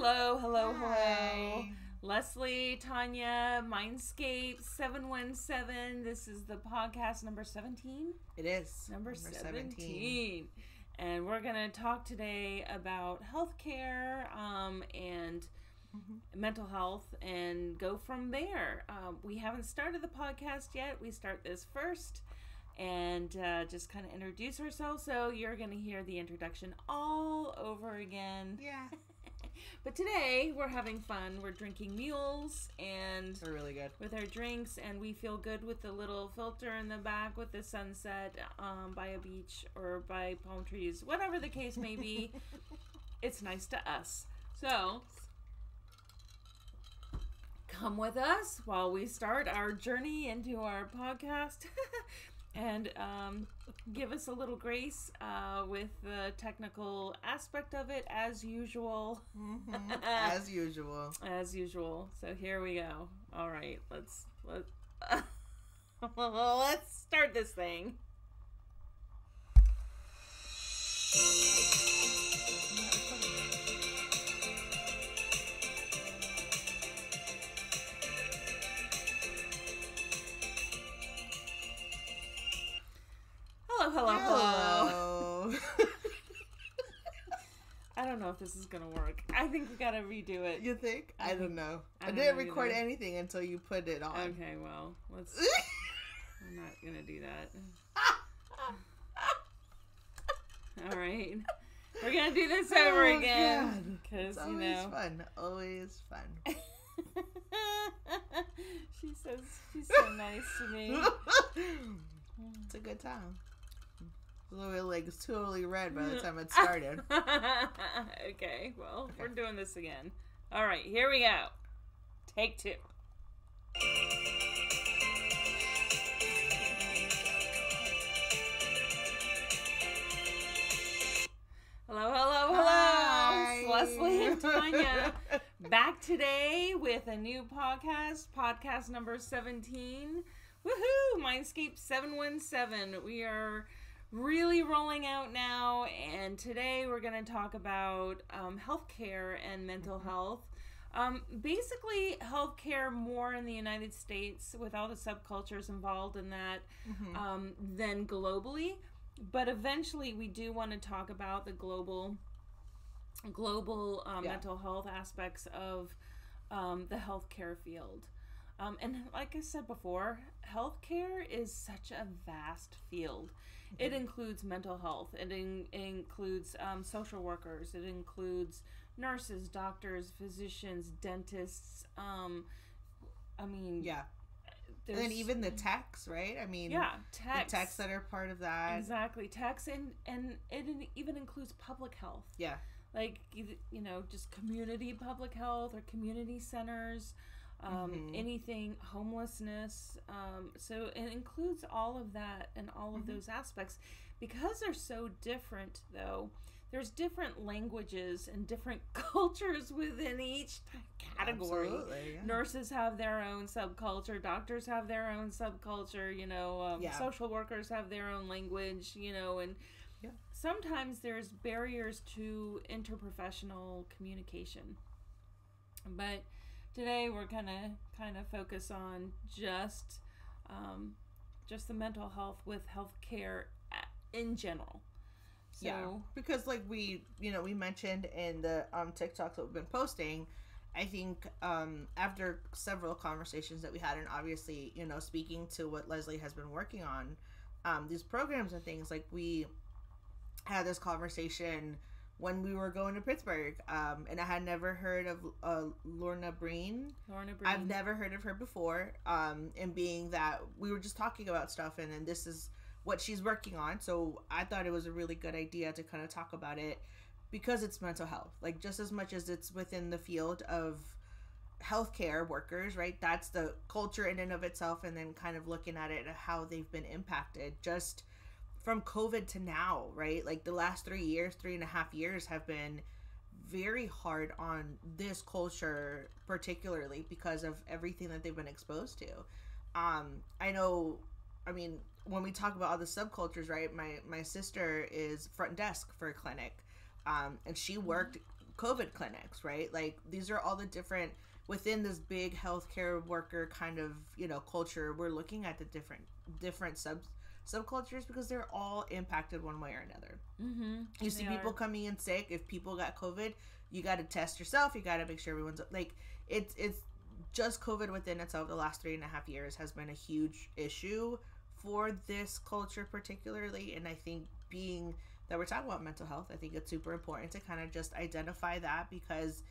Hello, hello, hello. Hi. Leslie, Tania, Mindscape 717. This is the podcast number 17. It is Number, 17. And we're going to talk today about healthcare um, and Mm-hmm. mental health and go from there. Um, we haven't started the podcast yet. We start this first and uh, just kind of introduce ourselves. So you're going to hear the introduction all over again. Yeah, But today we're having fun. We're drinking mules and they're really good. with our drinks, and we feel good with the little filter in the back with the sunset um, by a beach or by palm trees, whatever the case may be. it's nice to us. So come with us while we start our journey into our podcast. And um, give us a little grace uh, with the technical aspect of it, as usual. Mhm. As usual. as usual. So here we go. All right, let's let let's start this thing. Hello, hello. I don't know if this is gonna work. I think we gotta redo it. you think? I don't know. I I, don't didn't know record either. anything until you put it on. Okay, well, let's. I'm not gonna do that. All right, we're gonna do this oh, over Oh, again because you always know. fun. Always fun. she says she's so nice to me. it's a good time. Louis it's totally red by the time it started. okay, well, we're doing this again. All right, here we go. Take two. Hello, hello, hello. It's Leslie and Tania back today with a new podcast, podcast number 17. Woohoo! Mindscape 717. We are really rolling out now, and today we're going to talk about um, healthcare and mental health. Um, basically, healthcare more in the United States with all the subcultures involved in that um, than globally. But eventually, we do want to talk about the global global um, Yeah. mental health aspects of um, the healthcare field. Um, and like I said before, healthcare is such a vast field. It includes mental health. It, in, includes um, social workers. It includes nurses, doctors, physicians, dentists. Um, I mean, Yeah. And there's then even the techs, right? I mean, yeah, the techs, techs that are part of that. exactly techs, and and it even includes public health Yeah. like you know just community public health or community centers um, Mhm. anything homelessness um, so it includes all of that and all of Mhm. those aspects because they're so different though there's different languages and different cultures within each category Yeah. nurses have their own subculture doctors have their own subculture you know um, Yeah. social workers have their own language you know and Yeah. sometimes there's barriers to interprofessional communication but today we're gonna kind of focus on just um, just the mental health with healthcare in general. So yeah, because like we, you know, we mentioned in the um TikToks that we've been posting, I think um after several conversations that we had, and obviously, you know, speaking to what Leslie has been working on, um, these programs and things, like we had this conversation when we were going to Pittsburgh, um, and I had never heard of uh, Lorna Breen. Lorna Breen. I've never heard of her before. Um, and being that we were just talking about stuff, and then this is what she's working on. So I thought it was a really good idea to kind of talk about it because it's mental health. Like just as much as it's within the field of healthcare workers, right? That's the culture in and of itself, and then kind of looking at it how they've been impacted just from COVID to now, right? Like the last three years, three and a half years have been very hard on this culture, particularly because of everything that they've been exposed to. Um, I know, I mean, when we talk about all the subcultures, right? My my sister is front desk for a clinic, um, and she worked COVID clinics, right? Like these are all the different within this big healthcare worker kind of you know culture. We're looking at the different different sub subcultures because they're all impacted one way or another. Mm-hmm. You see They people are. coming in sick. If people got COVID, you got to test yourself. You got to make sure everyone's like it's it's just COVID within itself. The last three and a half years has been a huge issue for this culture particularly, and I think being that we're talking about mental health, I think it's super important to kind of just identify that because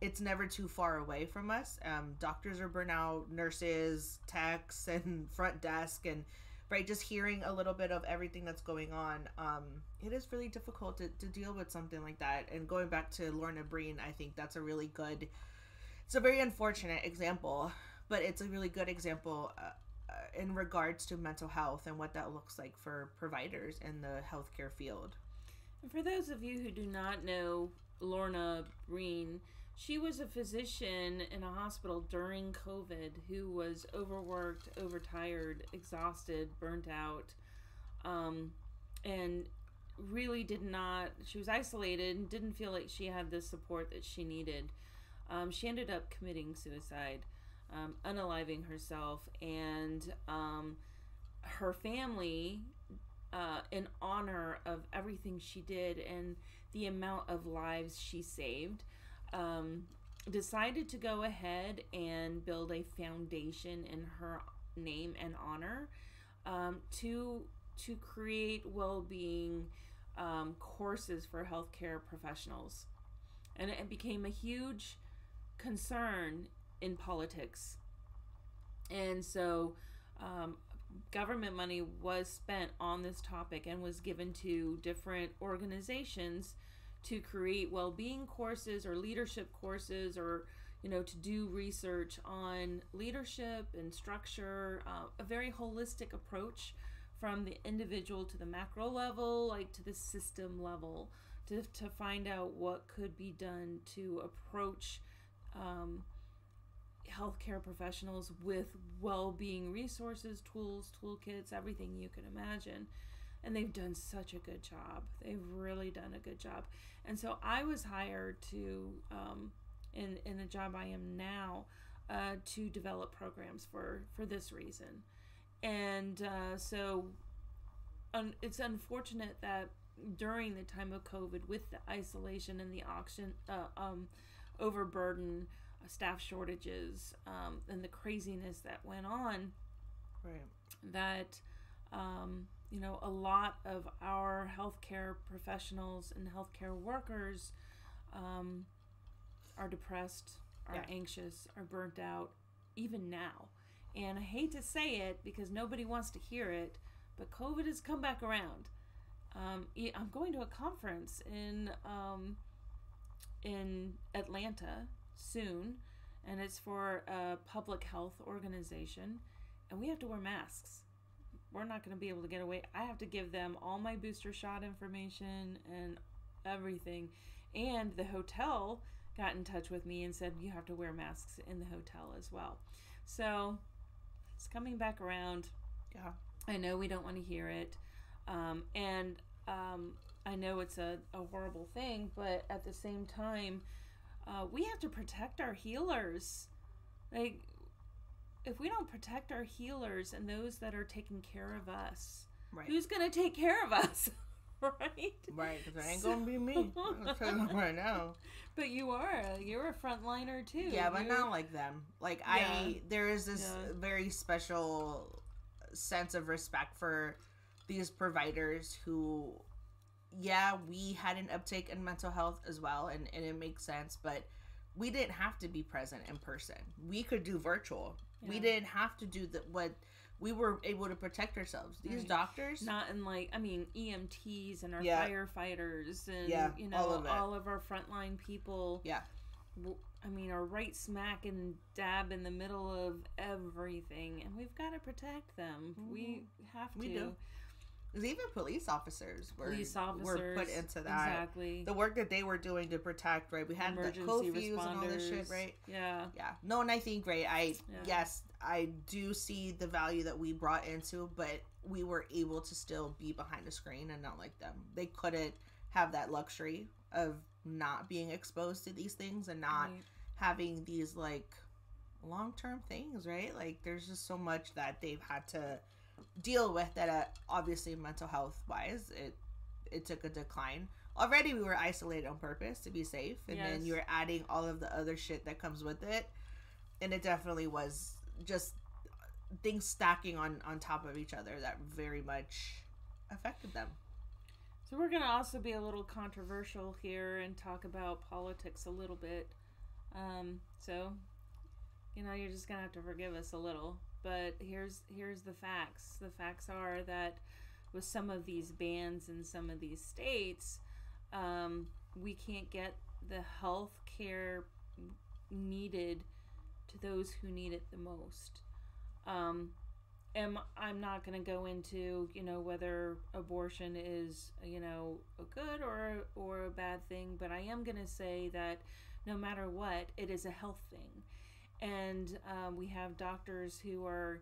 it's never too far away from us. Um, doctors are burnout, nurses, techs, and front desk, and right, just hearing a little bit of everything that's going on. Um, it is really difficult to, to deal with something like that. And going back to Lorna Breen, I think that's a really good. It's a very unfortunate example, but it's a really good example uh, uh, in regards to mental health and what that looks like for providers in the healthcare field. And for those of you who do not know Lorna Breen, she was a physician in a hospital during COVID who was overworked, overtired, exhausted, burnt out, um, and really did not. She was isolated and didn't feel like she had the support that she needed. Um, she ended up committing suicide, um, unaliving herself, and um, her family uh, in honor of everything she did and the amount of lives she saved, um, decided to go ahead and build a foundation in her name and honor um, to to create well-being um, courses for healthcare professionals, and it became a huge concern in politics. And so, um, government money was spent on this topic and was given to different organizations to create well-being courses or leadership courses or you know to do research on leadership and structure uh, a very holistic approach from the individual to the macro level like to the system level to, to find out what could be done to approach um, healthcare professionals with well-being resources tools toolkits everything you can imagine and they've done such a good job. They've really done a good job. And so i was hired to um, in in the job i am now uh, to develop programs for for this reason. And uh, so un- it's unfortunate that during the time of covid with the isolation and the auction uh, um, overburden uh, staff shortages um, and the craziness that went on Right. that um, you know a lot of our healthcare professionals and healthcare workers um, are depressed, are Yeah. anxious, are burnt out, even now. And I hate to say it because nobody wants to hear it, but COVID has come back around. Um, I'm going to a conference in um, in Atlanta soon, and it's for a public health organization, and we have to wear masks. We're not going to be able to get away. I have to give them all my booster shot information and everything. And the hotel got in touch with me and said you have to wear masks in the hotel as well. So it's coming back around. Yeah. I know we don't want to hear it. Um, and um, I know it's a, a horrible thing, but at the same time, uh, we have to protect our healers. Like, if we don't protect our healers and those that are taking care of us, Right. who's going to take care of us? right? Right, because it ain't gonna be me. I'm telling you right now. But you are. You're a frontliner too. Yeah, but You- not like them. Like Yeah. I, there is this Yeah. very special sense of respect for these providers who, yeah, we had an uptake in mental health as well, and and it makes sense, but we didn't have to be present in person. We could do virtual. We didn't have to do the what we were able to protect ourselves. These Right. doctors, not in like I mean EMTs and our Yeah. firefighters and Yeah, you know all of it. our frontline people. Yeah. I mean, are right smack and dab in the middle of everything, and we've got to protect them. We have to. Mm-hmm. We do. 'Cause even police officers were Police officers were put into that. exactly. the work that they were doing to protect, right? We had the Emergency curfews and all this shit, right? Yeah. Yeah. No, and I think, right, I, Yeah. yes, I do see the value that we brought into, but we were able to still be behind the screen and not like them. They couldn't have that luxury of not being exposed to these things and not Right. having these like long term things, right? Like there's just so much that they've had to deal with that uh, obviously mental health wise it it took a decline. Already we were isolated on purpose to be safe and then you were adding all of the other shit that comes with it and it definitely was just things stacking on on top of each other that very much affected them. So we're going to also be a little controversial here and talk about politics a little bit. Um, so, you know, you're just going to have to forgive us a little. But here's here's the facts. The facts are that with some of these bans in some of these states, um, we can't get the health care needed to those who need it the most. Um, am I'm not going to go into you know whether abortion is you know a good or or a bad thing, but I am going to say that no matter what, it is a health thing, and um, we have doctors who are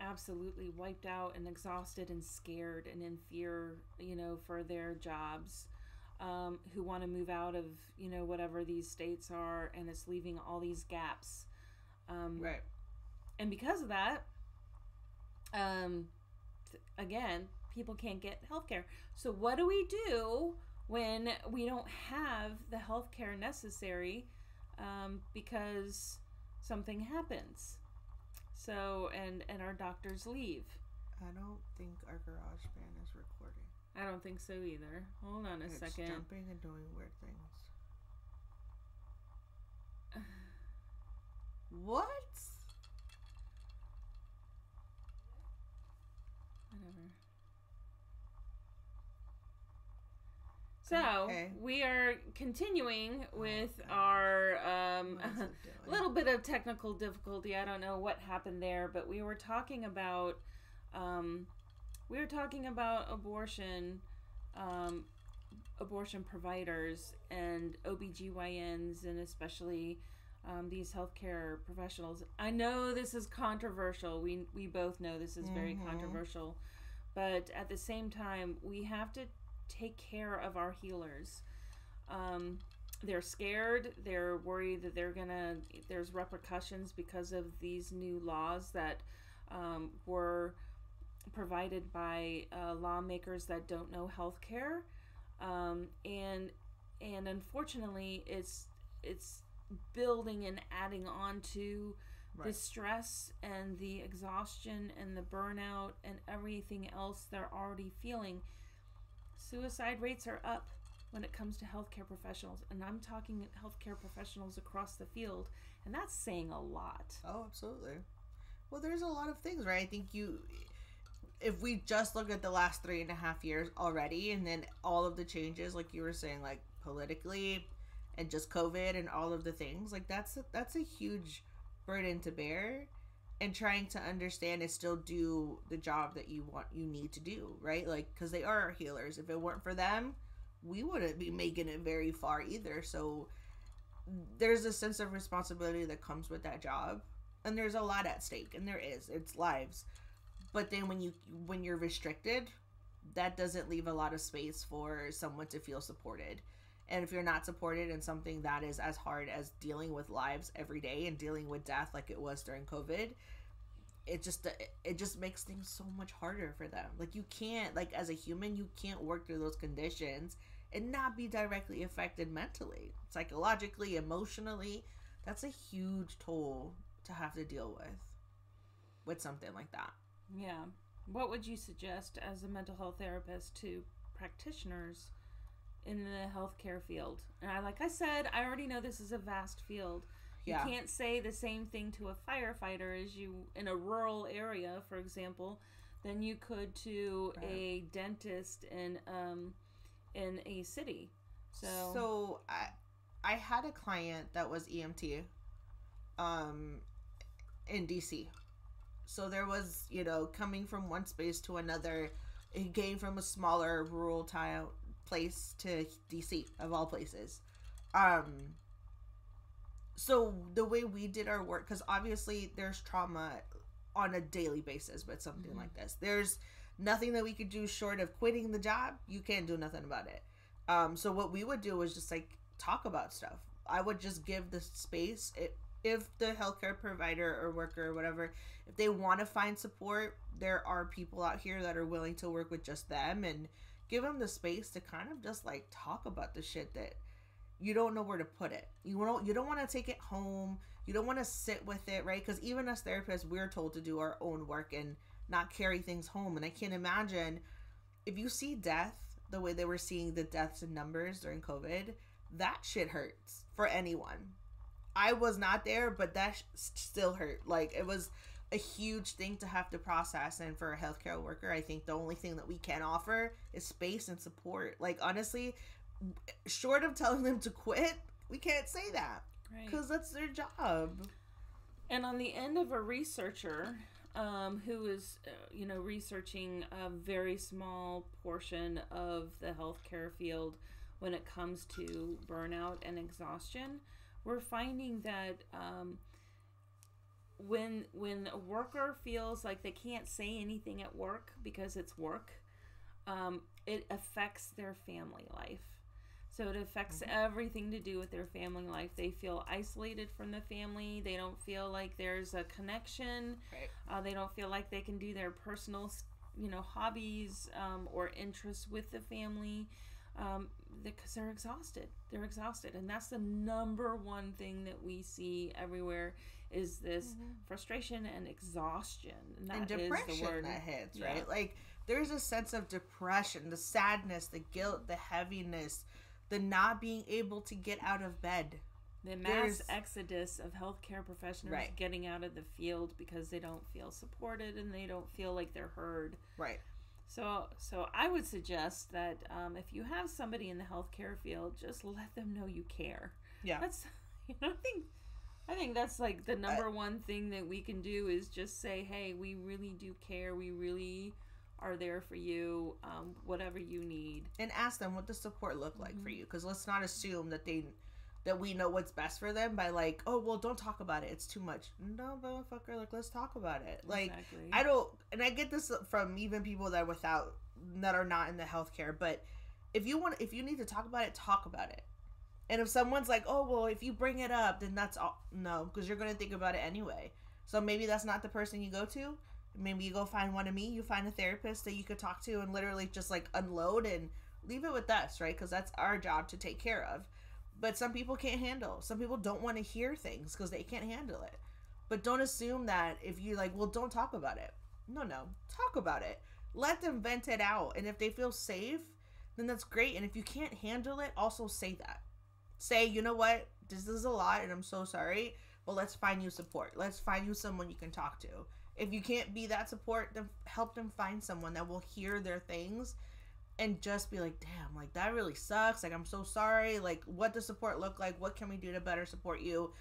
absolutely wiped out and exhausted and scared and in fear, you know, for their jobs. Um, who want to move out of you know whatever these states are, and it's leaving all these gaps. Um, Right. and because of that um th- again people can't get health care so what do we do when we don't have the health care necessary um, because something happens so and and our doctors leave I don't think our garage band is recording. i don't think so either hold on a it's second jumping and doing weird things. what? Whatever. So Okay. we are continuing with Okay. our um, What is it doing? little bit of technical difficulty. I don't know what happened there, but we were talking about um, we were talking about abortion, um, abortion providers and OBGYNs and especially um, these healthcare professionals. I know this is controversial. We we both know this is very Mhm. controversial, but at the same time, we have to take care of our healers. Um, they're scared. They're worried that they're gonna there's repercussions because of these new laws that um, were provided by uh, lawmakers that don't know healthcare, um, and and unfortunately, it's it's building and adding on to the stress and the exhaustion and the burnout and everything else they're already feeling. Suicide rates are up when it comes to healthcare professionals, and I'm talking healthcare professionals across the field, and that's saying a lot. Oh, absolutely. Well, there's a lot of things, right? I think you, if we just look at the last three and a half years already, and then all of the changes, like you were saying, like politically, and just COVID and all of the things, like that's a, that's a huge burden to bear, and trying to understand and still do the job that you want you need to do, right? Like because they are healers. If it weren't for them, we wouldn't be making it very far either. So there's a sense of responsibility that comes with that job and there's a lot at stake and there is it's lives but then when you when you're restricted that doesn't leave a lot of space for someone to feel supported and if you're not supported in something that is as hard as dealing with lives every day and dealing with death like it was during covid it just it just makes things so much harder for them. Like you can't like as a human you can't work through those conditions and not be directly affected mentally psychologically emotionally. That's a huge toll to have to deal with with something like that. Yeah. What would you suggest as a mental health therapist to practitioners in the healthcare field? And I, like I said, I already know this is a vast field. Yeah. You can't say the same thing to a firefighter as you in a rural area, for example, than you could to Right. a dentist in um in a city. So, So I I had a client that was EMT um in DC. So there was, you know, coming from one space to another. He came from a smaller rural town place to DC of all places. Um so the way we did our work cuz obviously there's trauma on a daily basis with something Mhm. like this. There's nothing that we could do short of quitting the job. You can't do nothing about it Um, so what we would do was just like talk about stuff. I would just give the space. It, if the healthcare provider or worker or whatever, if they want to find support, there are people out here that are willing to work with just them and give them the space to kind of just like talk about the shit that you don't know where to put it. You don't you don't want to take it home. You don't want to sit with it, right? Because even as therapists, we're told to do our own work and not carry things home. And I can't imagine if you see death the way they were seeing the deaths in numbers during COVID, that shit hurts for anyone. I was not there, but that sh- still hurt. Like it was a huge thing to have to process and for a healthcare worker i think the only thing that we can offer is space and support. Like honestly short of telling them to quit we can't say that. Because right. that's their job. And on the end of a researcher um, who is uh, you know researching a very small portion of the healthcare field when it comes to burnout and exhaustion we're finding that um, when when a worker feels like they can't say anything at work because it's work, um, it affects their family life. So it affects mm-hmm. everything to do with their family life. They feel isolated from the family. They don't feel like there's a connection. Right. Uh, they don't feel like they can do their personal, you know, hobbies um, or interests with the family um, because they're exhausted. They're exhausted, and that's the number one thing that we see everywhere is this mm-hmm. frustration and exhaustion, and, and depression that hits right. Yeah. Like there's a sense of depression, the sadness, the guilt, the heaviness, the not being able to get out of bed. The mass There's, exodus of healthcare professionals right. getting out of the field because they don't feel supported and they don't feel like they're heard. Right. So, so I would suggest that um, if you have somebody in the healthcare field, just let them know you care. Yeah, that's you know I think I think that's like the number one thing that we can do is just say, hey, we really do care. We really are there for you, um, whatever you need, and ask them what the support look like mm-hmm. for you. Because let's not assume that they that we know what's best for them by like, oh well, don't talk about it. It's too much. No, motherfucker, like let's talk about it. Like exactly. I don't, and I get this from even people that are without that are not in the healthcare. But if you want, if you need to talk about it, talk about it. And if someone's like, oh well, if you bring it up, then that's all. No, because you're gonna think about it anyway. So maybe that's not the person you go to. Maybe you go find one of me. You find a therapist that you could talk to and literally just like unload and leave it with us, right? Because that's our job to take care of but some people can't handle. Some people don't want to hear things because they can't handle it. But don't assume that if you like, well, don't talk about it. No, no, talk about it. Let them vent it out, and if they feel safe, then that's great. And if you can't handle it, also say that. Say, you know what, this is a lot, and I'm so sorry. But let's find you support. Let's find you someone you can talk to. If you can't be that support, then help them find someone that will hear their things and just be like, damn, like that really sucks. Like, I'm so sorry. Like, what does support look like? What can we do to better support you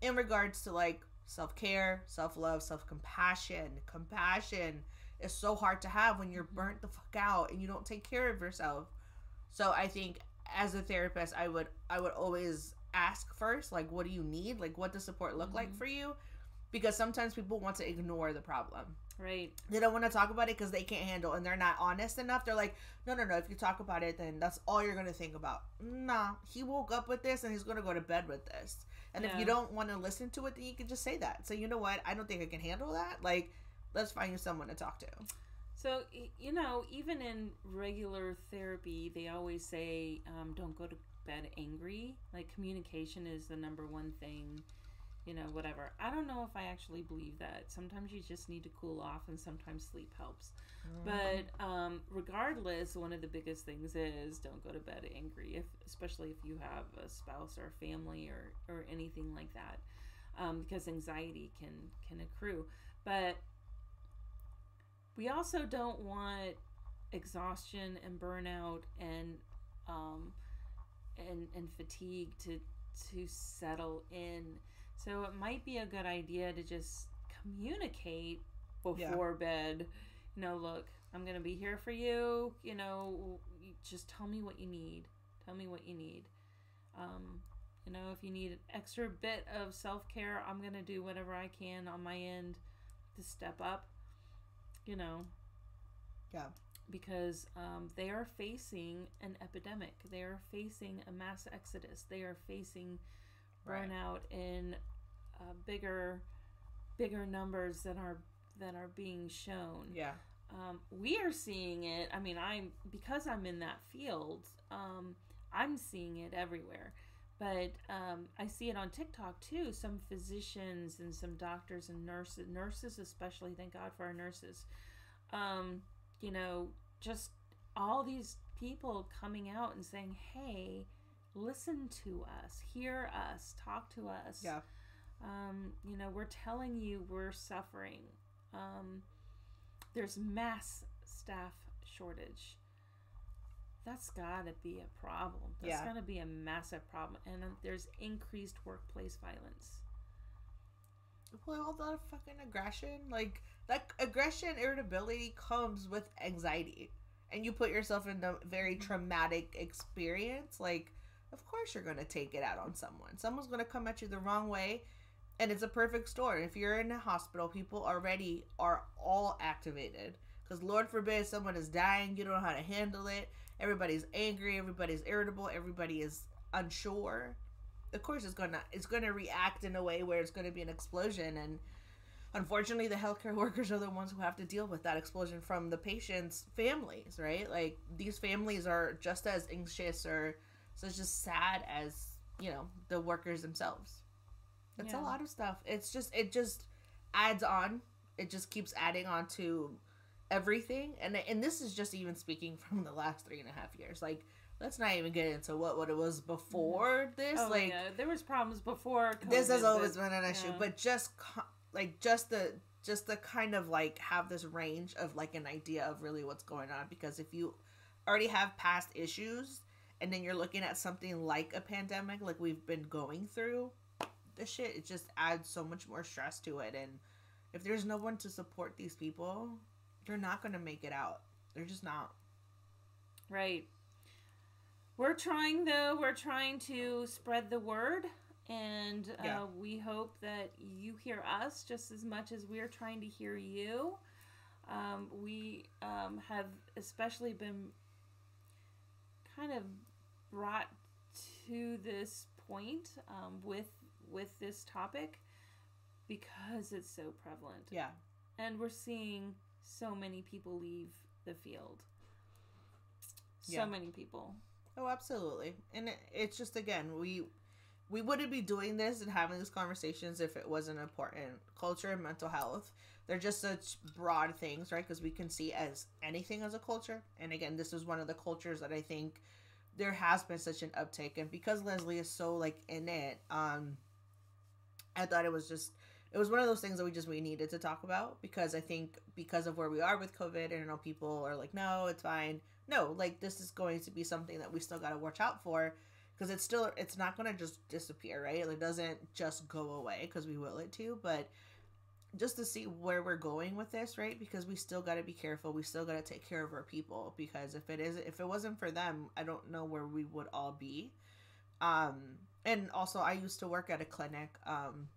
in regards to like self care, self love, self compassion? Compassion is so hard to have when you're mm-hmm. burnt the fuck out and you don't take care of yourself. So, I think as a therapist, I would I would always ask first, like, what do you need? Like, what does support look mm-hmm. like for you? Because sometimes people want to ignore the problem. Right. They don't want to talk about it because they can't handle and they're not honest enough. They're like, no, no, no. If you talk about it, then that's all you're going to think about. Nah, he woke up with this and he's going to go to bed with this. And yeah. if you don't want to listen to it, then you can just say that. So, you know what? I don't think I can handle that. Like, let's find you someone to talk to. So, you know, even in regular therapy, they always say um, don't go to bed angry. Like, communication is the number one thing you know, whatever. I don't know if I actually believe that. Sometimes you just need to cool off, and sometimes sleep helps. Mm. But um, regardless, one of the biggest things is don't go to bed angry, if especially if you have a spouse or a family or or anything like that, um, because anxiety can can accrue. But we also don't want exhaustion and burnout and um, and and fatigue to to settle in so it might be a good idea to just communicate before yeah. bed. You know, look, I'm going to be here for you. You know, just tell me what you need. Tell me what you need. Um, you know, if you need an extra bit of self care, I'm going to do whatever I can on my end to step up. You know. Yeah. because um, they are facing an epidemic. They are facing a mass exodus. They are facing Right. burnout in uh, bigger, bigger numbers than are than are being shown. Yeah. Um, we are seeing it. I mean, I'm because I'm in that field. Um, I'm seeing it everywhere, but um, I see it on TikTok too. Some physicians and some doctors and nurses, nurses especially. Thank God for our nurses. Um, you know, just all these people coming out and saying, "Hey, listen to us, hear us, talk to us." Yeah. Um, you know, we're telling you we're suffering. Um, there's mass staff shortage. That's got to be a problem. That's Yeah. got to be a massive problem. And there's increased workplace violence. Well, all that fucking aggression, like that aggression, irritability comes with anxiety, and you put yourself in a very mm-hmm. traumatic experience. Like, of course you're gonna take it out on someone. Someone's gonna come at you the wrong way, and it's a perfect storm. If you're in a hospital, people already are all activated because Lord forbid someone is dying. You don't know how to handle it. Everybody's angry. Everybody's irritable. Everybody is unsure of course it's gonna it's gonna react in a way where it's gonna be an explosion and unfortunately the healthcare workers are the ones who have to deal with that explosion from the patients families right like these families are just as anxious or such just sad as you know the workers themselves it's Yeah. a lot of stuff it's just it just adds on it just keeps adding on to everything and and this is just even speaking from the last three and a half years like let's not even get into what what it was mm-hmm. before this Oh, like yeah. There was problems before. this has always but- been an issue yeah. but just like just the just the kind of like have this range of like an idea of really what's going on because if you already have past issues and then you're looking at something like a pandemic like we've been going through the shit it just adds so much more stress to it and if there's no one to support these people you're not going to make it out they're just not Right. We're trying though. We're trying to spread the word, and uh, Yeah. we hope that you hear us just as much as we're trying to hear you. Um, we um, have especially been kind of brought to this point um, with with this topic because it's so prevalent, yeah and we're seeing so many people leave the field. So Yeah. many people. Oh, absolutely. And it, it's just again, we we wouldn't be doing this and having these conversations if it wasn't important. Culture and mental health, they're just such broad things, right? Because we can see as anything as a culture. And again, this is one of the cultures that I think there has been such an uptake and because Leslie is so like in it, um I thought it was just it was one of those things that we just we needed to talk about because I think because of where we are with COVID and I know people are like, no, it's fine. No, like this is going to be something that we still got to watch out for because it's still it's not going to just disappear, right? It doesn't just go away because we will it to, but just to see where we're going with this, right? Because we still got to be careful. We still got to take care of our people because if it is if it wasn't for them, I don't know where we would all be. Um and also I used to work at a clinic um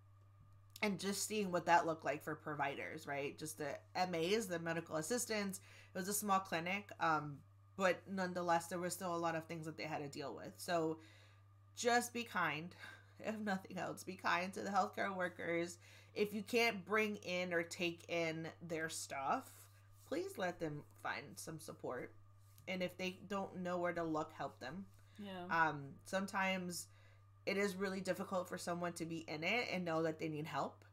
and just seeing what that looked like for providers, right? Just the MAs, the medical assistants. It was a small clinic, um, but nonetheless, there was still a lot of things that they had to deal with. So just be kind, if nothing else. Be kind to the healthcare workers. If you can't bring in or take in their stuff, please let them find some support. And if they don't know where to look, help them Yeah. um sometimes it is really difficult for someone to be in it and know that they need help.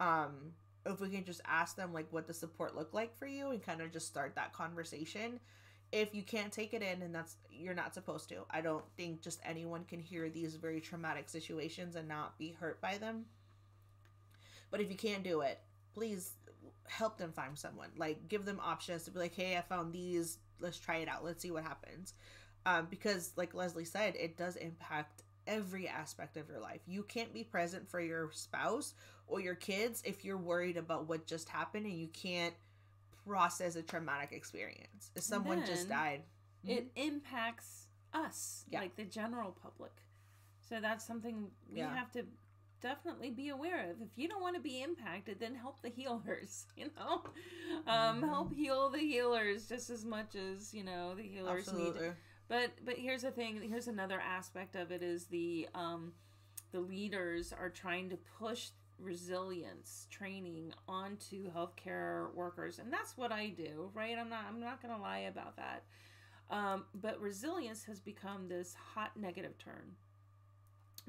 Um if we can just ask them like what the support look like for you and kind of just start that conversation. If you can't take it in and that's you're not supposed to. I don't think just anyone can hear these very traumatic situations and not be hurt by them. But if you can't do it please help them find someone. Like give them options to be like hey i found these. Let's try it out. Let's see what happens. Um, because like leslie said it does impact every aspect of your life you can't be present for your spouse or your kids if you're worried about what just happened and you can't process a traumatic experience if someone just died It impacts us, Yeah. like the general public. So that's something we Yeah. have to definitely be aware of. If you don't want to be impacted, then help the healers, you know? Um, Mhm. help heal the healers just as much as, you know, the healers need Absolutely. But but here's the thing here's another aspect of it is the um the leaders are trying to push resilience training onto healthcare workers and that's what i do right? I'm not i'm not gonna lie about that. Um, but resilience has become this hot negative term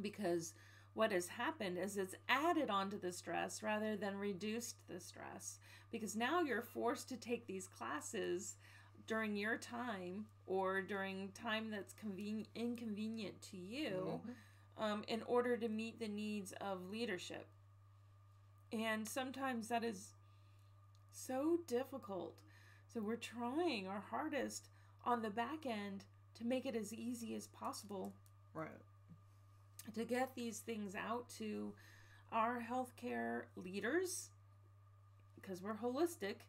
because what has happened is it's added onto the stress rather than reduced the stress because now you're forced to take these classes during your time or during time that's conven- inconvenient to you Mhm. um, in order to meet the needs of leadership. And sometimes that is so difficult. So we're trying our hardest on the back end to make it as easy as possible Right. to get these things out to our healthcare leaders because we're holistic,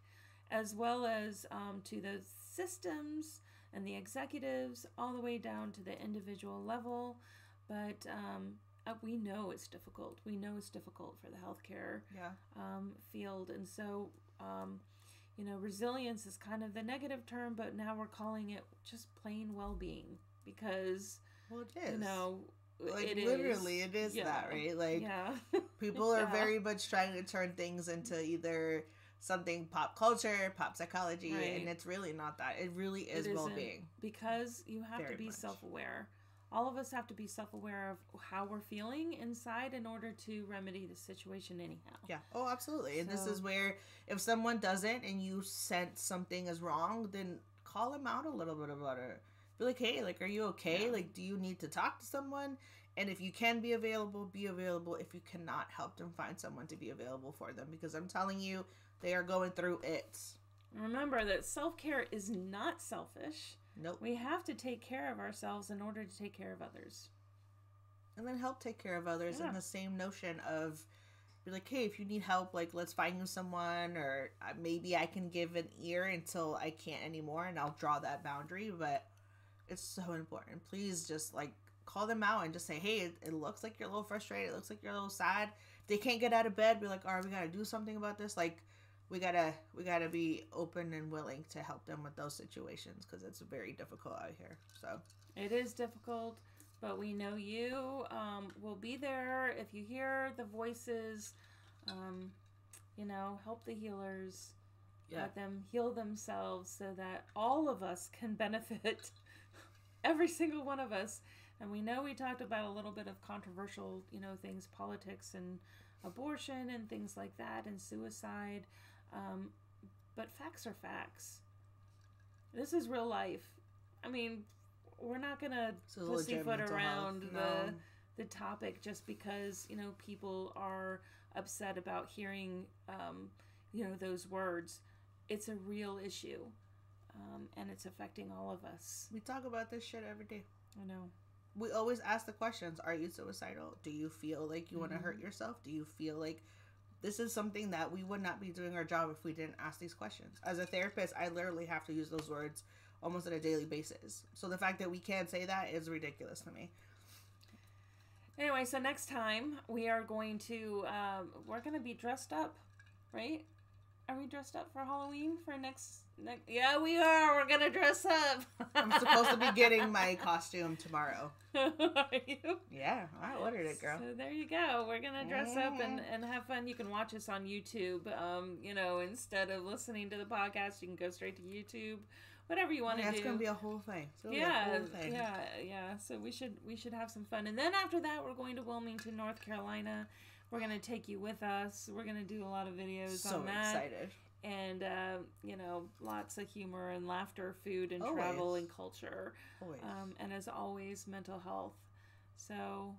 as well as um, to the systems and the executives, all the way down to the individual level. But um, uh, we know it's difficult. We know it's difficult for the healthcare Yeah. um, field, and so um, you know, resilience is kind of the negative term, but now we're calling it just plain well-being because Well, it is. you know like it is- literally, it is that, right? Like yeah people are Yeah. very much trying to turn things into either something pop culture, pop psychology, Right. and it's really not that. It really is It well being. because you have to be much. self-aware all of us have to be self-aware of how we're feeling inside in order to remedy the situation anyhow Yeah. Oh, absolutely. And this is where if someone doesn't and you sense something is wrong, then call them out a little bit about it. Be like, hey, like, are you okay? Yeah. Like, do you need to talk to someone? And if you can be available, be available. If you cannot, help them find someone to be available for them because I'm telling you, they are going through it. remember that self-care is not selfish. Nope. we have to take care of ourselves in order to take care of others. And then help take care of others Yeah. in the same notion of be like hey if you need help like let's find you someone or uh, maybe i can give an ear until i can't anymore and i'll draw that boundary. But it's so important. Please just like call them out and just say hey it, it looks like you're a little frustrated. It looks like you're a little sad. If they can't get out of bed be like all right we gotta do something about this like we gotta we gotta be open and willing to help them with those situations because it's very difficult out here so It is difficult, but we know you um, will be there if you hear the voices. Um, you know, help the healers, yeah let them heal themselves so that all of us can benefit. Every single one of us. And we know we talked about a little bit of controversial, you know, things, politics and abortion and things like that, and suicide. Um, but facts are facts. This is real life. I mean, we're not gonna legit pussyfoot around health. the No. the topic just because you know people are upset about hearing um, you know those words. It's a real issue, um, and it's affecting all of us. we talk about this shit every day I know. we always ask the questions are you suicidal do you feel like you want to hurt yourself do you feel like this is something that we would not be doing our job if we didn't ask these questions. As a therapist i literally have to use those words almost on a daily basis. So the fact that we can't say that is ridiculous to me. Anyway, so next time we are going to um, we're gonna be dressed up, right? Are we dressed up for Halloween for next? next yeah, we are. We're gonna dress up. i'm supposed to be getting my costume tomorrow are you? yeah i ordered it girl So there you go. We're gonna dress up and, and have fun. You can watch us on YouTube. Um, you know, instead of listening to the podcast, you can go straight to YouTube. Whatever you want to yeah, do. it's gonna be a whole thing it's gonna be a yeah, whole thing. yeah, yeah. So we should we should have some fun. And then after that, we're going to Wilmington, North Carolina. We're gonna take you with us. We're gonna do a lot of videos so on that, excited and uh, you know, lots of humor and laughter, food and Always. travel and culture always um, and as always, mental health. So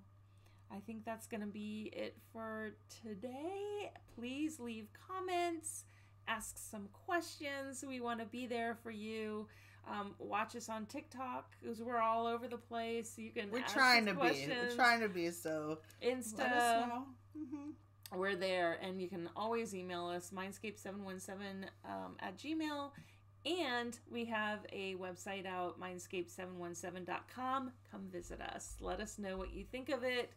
I think that's going to be it for today. Please leave comments, ask some questions. We want to be there for you. Um, watch us on TikTok because we're all over the place. You can we're ask trying us to be we're trying to be so Insta. Let us know hmm We're there, and you can always email us, mindscape717 um, at gmail. And we have a website out, mindscape717.com. Come visit us. Let us know what you think of it.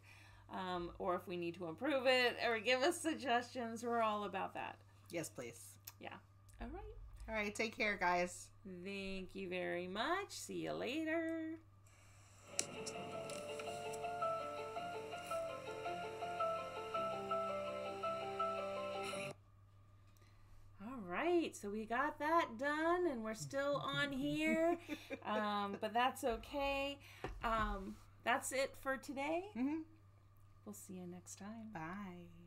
Um, or if we need to improve it or give us suggestions, we're all about that. Yes, please. Yeah. All right. All right, take care, guys. Thank you very much. See you later. Right, so we got that done, and we're still on here, um, but that's okay. Um, that's it for today. hmm We'll see you next time. Bye.